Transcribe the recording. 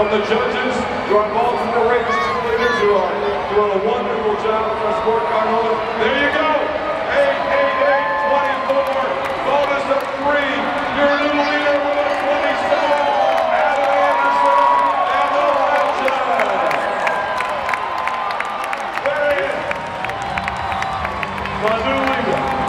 From the judges to our balls in the race, you are doing a wonderful job for our scorecard holder. There you go. 88824, bonus of three. Your new leader with a 27. Hallelujah.